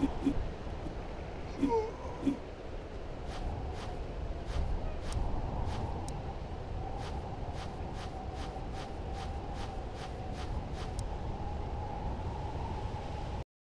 you